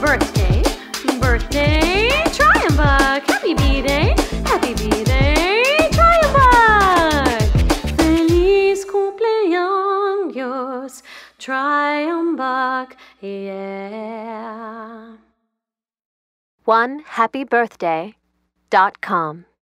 birthday, birthday, Triumbug! Happy B-Day, happy B-Day, Triumbuck. Feliz cumpleaños, Triumbug! yeah. One happy birthday dot com.